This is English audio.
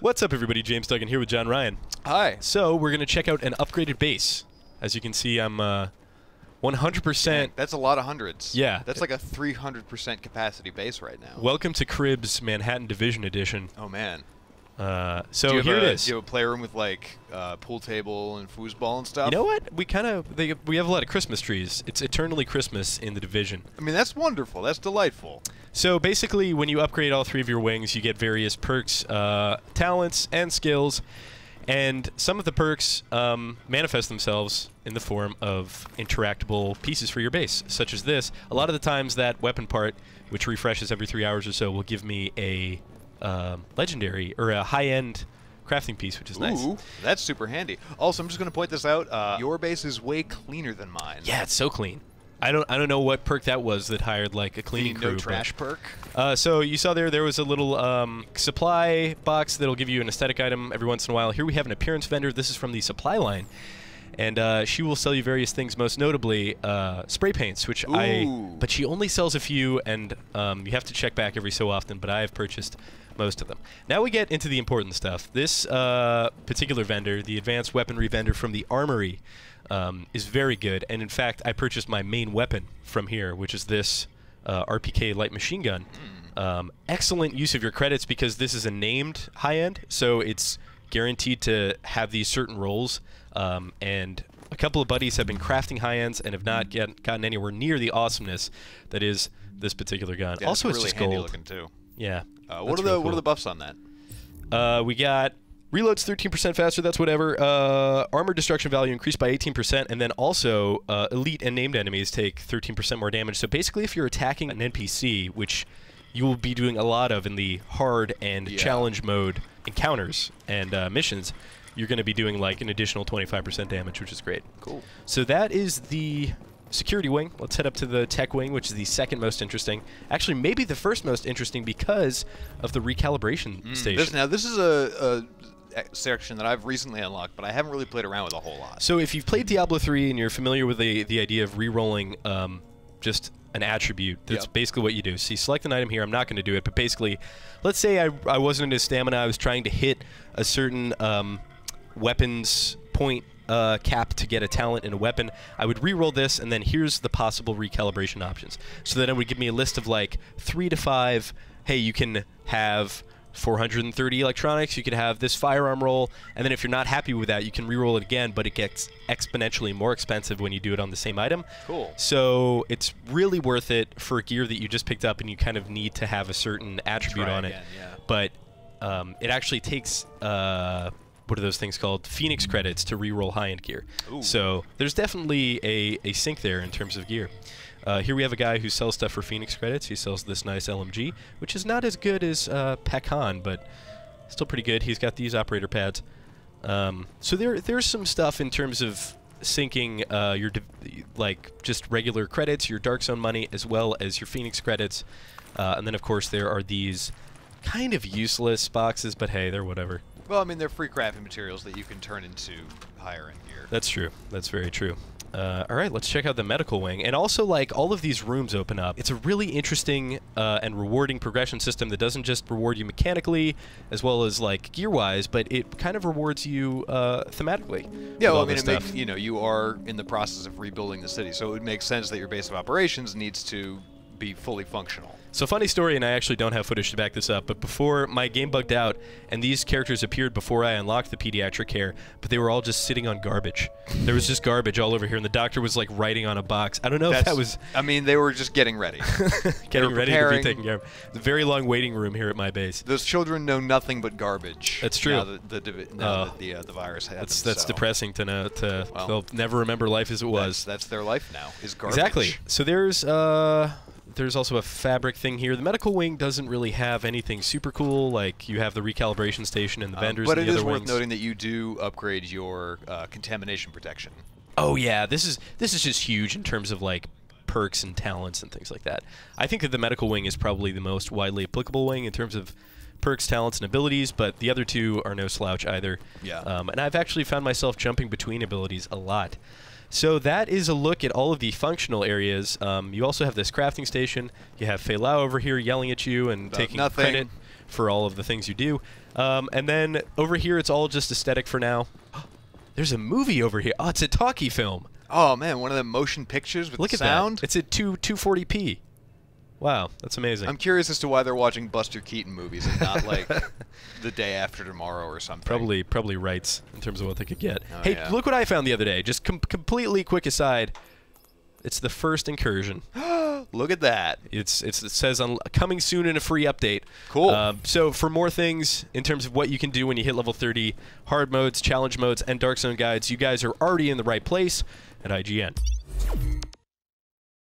What's up, everybody? James Duggan here with John Ryan. Hi. So we're going to check out an upgraded base. As you can see, I'm uh, 100%. That's a lot of hundreds. Yeah. That's like a 300% capacity base right now. Welcome to Cribs Manhattan Division Edition. oh, man. Uh, so here a, it is. Do you have a playroom with like uh, pool table and foosball and stuff? You know what? We kind of we have a lot of Christmas trees. It's eternally Christmas in the division. I mean, that's wonderful. That's delightful. So basically, when you upgrade all three of your wings, you get various perks, uh, talents, and skills. And some of the perks um, manifest themselves in the form of interactable pieces for your base, such as this. A lot of the times, that weapon part, which refreshes every three hours or so, will give me a um, legendary or a high-end crafting piece, which is nice. That's super handy. Also, I'm just going to point this out. Uh, your base is way cleaner than mine. Yeah, it's so clean. I don't I don't know what perk that was that hired like a The cleaning crew. no trash perk. Uh, so you saw there, there was a little um, supply box that'll give you an aesthetic item every once in a while. Here we have an appearance vendor. This is from the supply line. And uh, she will sell you various things, most notably uh, spray paints, which I. But she only sells a few, and um, you have to check back every so often. But I have purchased most of them. Now we get into the important stuff. This uh, particular vendor, the advanced weaponry vendor from the Armory, um, is very good. And in fact, I purchased my main weapon from here, which is this uh, RPK light machine gun. Um, excellent use of your credits because this is a named high end, so it's guaranteed to have these certain roles. Um, and a couple of buddies have been crafting high ends and have not get, gotten anywhere near the awesomeness that is this particular gun. Yeah, also, it's it's just gold. looking too. Yeah. Uh, what are the what are the buffs on that? Uh, we got reloads 13% faster. That's whatever. Uh, armor destruction value increased by 18%, and then also uh, elite and named enemies take 13% more damage. So basically, if you're attacking an NPC, which you will be doing a lot of in the hard and Yeah. challenge mode encounters and uh, missions, you're going to be doing like an additional 25% damage, which is great. Cool. So that is the security wing. Let's head up to the tech wing, which is the second most interesting. Actually, maybe the first most interesting because of the recalibration station. This, now this is a, a section that I've recently unlocked, but I haven't really played around with a whole lot. So if you've played Diablo 3 and you're familiar with the the idea of re-rolling um, just an attribute, that's Yep. basically what you do. So you select an item here. I'm not going to do it, but basically, let's say I, I wasn't into stamina. I was trying to hit a certain um, weapons point uh, cap to get a talent in a weapon. I would re-roll this, and then here's the possible recalibration options. So then it would give me a list of like three to five. Hey, you can have 430 electronics. You could have this firearm roll, and then if you're not happy with that, you can re-roll it again. But it gets exponentially more expensive when you do it on the same item. Cool. So it's really worth it for gear that you just picked up, and you kind of need to have a certain attribute Try on again, it. yeah. But um, it actually takes uh, what are those things called? Phoenix credits to re-roll high-end gear. Ooh. So there's definitely a, a sink there in terms of gear. Uh, here we have a guy who sells stuff for Phoenix credits. He sells this nice LMG, which is not as good as uh, but still pretty good. He's got these operator pads. Um, so there there's some stuff in terms of sinking uh, your like just regular credits, your Dark Zone money, as well as your Phoenix credits. Uh, and then of course there are these kind of useless boxes, but hey, they're whatever. Well, I mean, they're free crafting materials that you can turn into higher end gear. That's true. That's very true. Uh, all right, let's check out the medical wing. And also, like, all of these rooms open up. It's a really interesting uh, and rewarding progression system that doesn't just reward you mechanically as well as, like, gear-wise, but it kind of rewards you uh, thematically. Yeah, well, I mean, it makes, you know, you are in the process of rebuilding the city, so it would make sense that your base of operations needs to be fully functional. So funny story, and I actually don't have footage to back this up, but before my game bugged out, and these characters appeared before I unlocked the pediatric care, but they were all just sitting on garbage. There was just garbage all over here, and the doctor was like writing on a box. I don't know if that was I mean, they were just getting ready. getting ready to be taken care of. A very long waiting room here at my base. Those children know nothing but garbage. That's true. Now that the, now Oh. that the, uh, the virus had That's that's so depressing to know. To Well, they'll never remember life as it That's, was. that's their life now. Is garbage. Exactly. So there's uh there's also a fabric thing here. The medical wing doesn't really have anything super cool. Like you have the recalibration station and the Um, vendors. but and it the is other worth noting that you do upgrade your uh, contamination protection. Oh yeah, this is this is just huge in terms of like perks and talents and things like that. I think that the medical wing is probably the most widely applicable wing in terms of perks, talents, and abilities, but the other two are no slouch either. Yeah. Um, and I've actually found myself jumping between abilities a lot. So that is a look at all of the functional areas. Um, you also have this crafting station. You have Faye Lau over here yelling at you and About taking nothing. credit for all of the things you do. Um, and then over here, it's all just aesthetic for now. There's a movie over here. Oh, it's a talkie film. Oh man, one of the motion pictures with Look at sound. that. It's at two 240p. Wow, that's amazing. I'm curious as to why they're watching Buster Keaton movies and not like the day after tomorrow or something. probably probably rights in terms of what they could get. Oh, hey, yeah. look what I found the other day. Just com- completely quick aside. It's the first incursion. Look at that. It's, it's it says on coming soon in a free update. Cool. Um, so for more things in terms of what you can do when you hit level 30, hard modes, challenge modes, and dark zone guides, you guys are already in the right place at IGN.